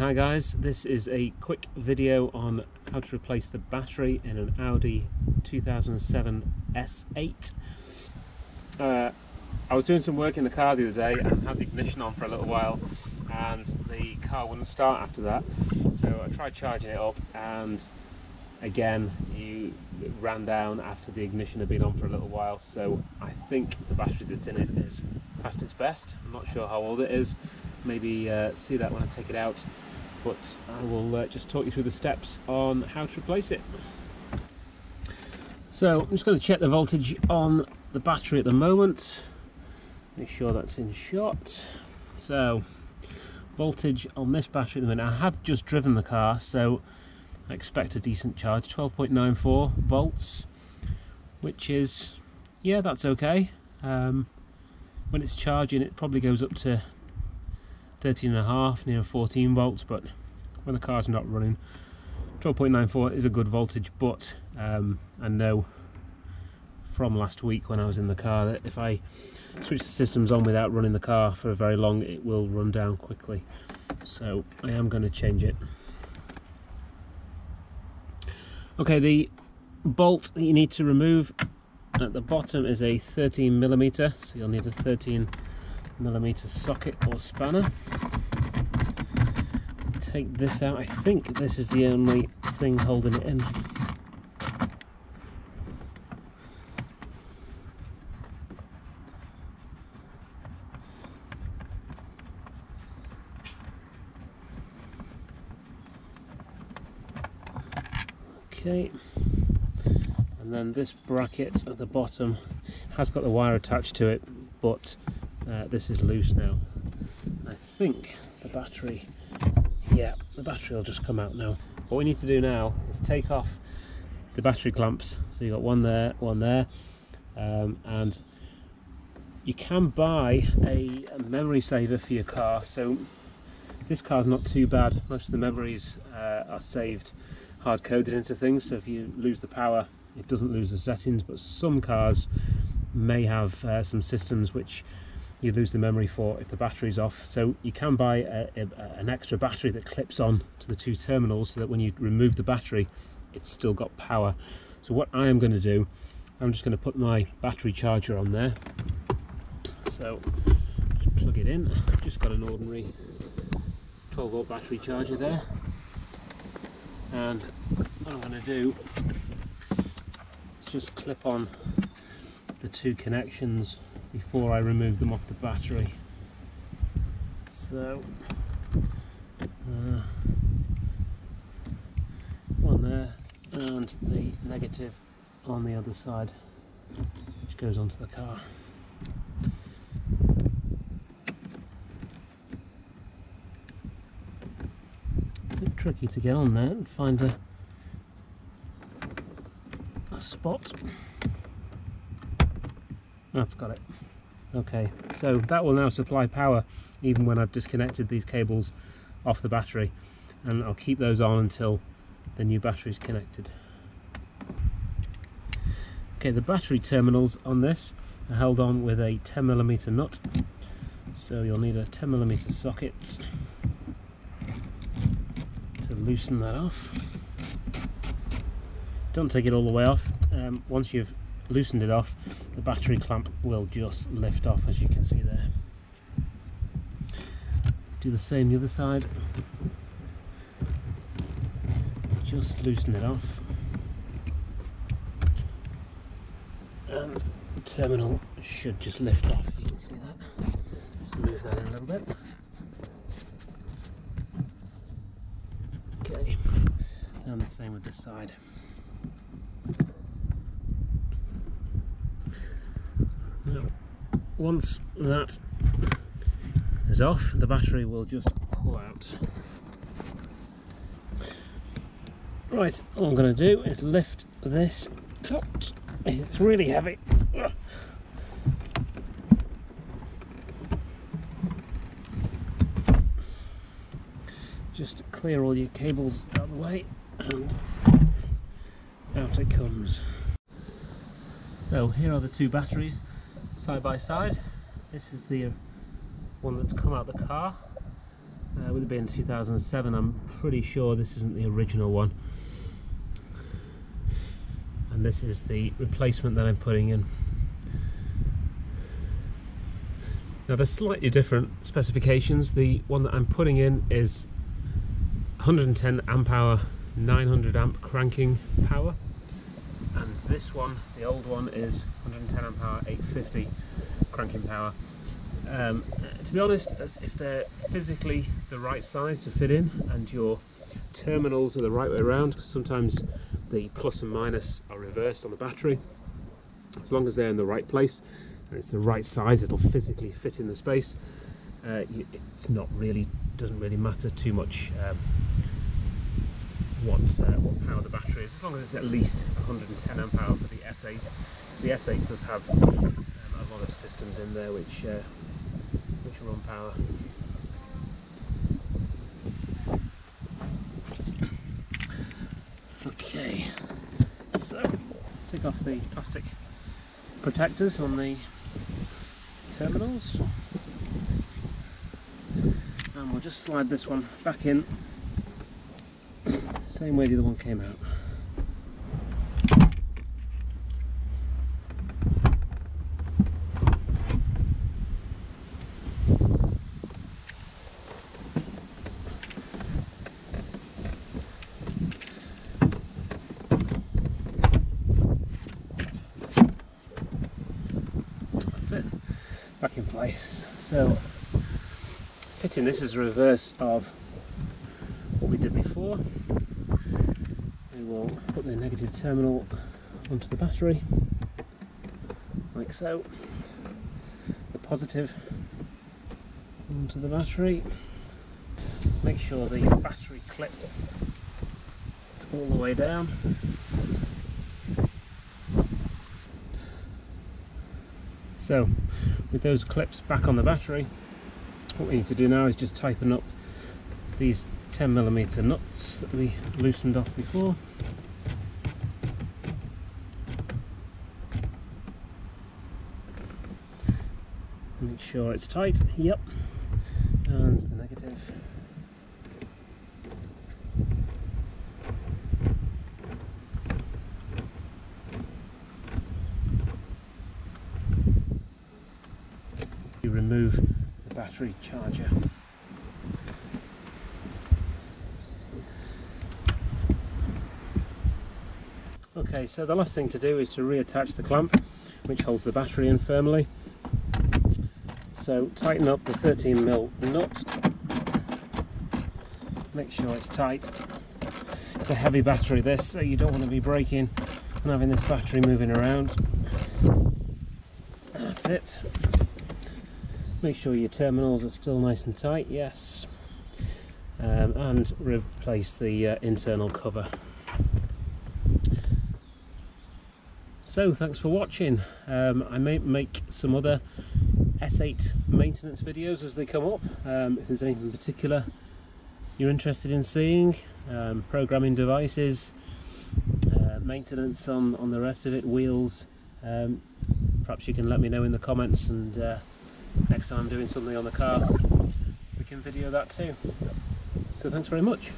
Hi guys, this is a quick video on how to replace the battery in an Audi 2007 S8. Uh, I was doing some work in the car the other day and had the ignition on for a little while and the car wouldn't start after that. So I tried charging it up and again you ran down after the ignition had been on for a little while. So I think the battery that's in it is past its best. I'm not sure how old it is. Maybe uh, see that when I take it out but I will uh, just talk you through the steps on how to replace it. So I'm just going to check the voltage on the battery at the moment. Make sure that's in shot. So voltage on this battery at the minute I have just driven the car so I expect a decent charge 12.94 volts which is yeah that's okay. Um, when it's charging it probably goes up to 13 and a half near 14 volts but when the car's not running. 12.94 is a good voltage but um, I know from last week when I was in the car that if I switch the systems on without running the car for very long it will run down quickly. So I am going to change it. Okay the bolt that you need to remove at the bottom is a 13 millimeter so you'll need a 13 millimeter socket or spanner take this out. I think this is the only thing holding it in. Okay. And then this bracket at the bottom has got the wire attached to it but uh, this is loose now. I think the battery yeah the battery will just come out now. What we need to do now is take off the battery clamps. So you've got one there one there. Um, and you can buy a, a, memory saver for your car. So this car's not too bad. Most of the memories uh, are saved hard coded into things. So if you lose the power it doesn't lose the settings. But some cars may have uh, some systems which you lose the memory for if the battery's off. So you can buy a, a, an extra battery that clips on to the two terminals so that when you remove the battery it's still got power. So what I am going to do I'm just going to put my battery charger on there. So just plug it in. I've just got an ordinary 12 volt battery charger there. And what I'm going to do is just clip on the two connections before I remove them off the battery so uh, one there and the negative on the other side which goes onto the car A bit tricky to get on there and find a, a spot. That's got it. Okay, so that will now supply power even when I've disconnected these cables off the battery and I'll keep those on until the new battery is connected. Okay, the battery terminals on this are held on with a 10mm nut so you'll need a 10mm socket to loosen that off. Don't take it all the way off. Um, once you've loosened it off, the battery clamp will just lift off as you can see there. Do the same the other side. Just loosen it off. And the terminal should just lift off, you can see that. Move that in a little bit. Okay. And the same with this side. Now, once that is off, the battery will just pull out. Right, all I'm going to do is lift this out. It's really heavy. Just clear all your cables out of the way and out it comes. So here are the two batteries side by side. This is the one that's come out the car. Uh, would have been 2007 I'm pretty sure this isn't the original one. And this is the replacement that I'm putting in. Now they're slightly different specifications. The one that I'm putting in is 110 amp hour 900 amp cranking power this one the old one is 110 amp hour 850 cranking power. Um, to be honest if they're physically the right size to fit in and your terminals are the right way around because sometimes the plus and minus are reversed on the battery. As long as they're in the right place and it's the right size it'll physically fit in the space. Uh, it's not really doesn't really matter too much um, what, uh, what power the battery is, as long as it's at least 110 amp hour for the S8. Because the S8 does have um, a lot of systems in there which uh, which run power. Okay, so take off the plastic protectors on the terminals and we'll just slide this one back in same way the other one came out. That's it, back in place. So fitting this is the reverse of what we did before will put the negative terminal onto the battery like so. The positive onto the battery. Make sure the battery clip is all the way down. So with those clips back on the battery what we need to do now is just tighten up these 10 millimeter nuts that we loosened off before. Make sure it's tight yep. And the negative. You remove the battery charger Okay, so the last thing to do is to reattach the clamp which holds the battery in firmly. So tighten up the 13mm nut, make sure it's tight. It's a heavy battery this, so you don't want to be breaking and having this battery moving around. That's it. Make sure your terminals are still nice and tight, yes. Um, and replace the uh, internal cover. So thanks for watching. Um, I may make some other S8 maintenance videos as they come up. Um, if there's anything in particular you're interested in seeing, um, programming devices, uh, maintenance on, on the rest of it, wheels, um, perhaps you can let me know in the comments and uh, next time I'm doing something on the car we can video that too. So thanks very much.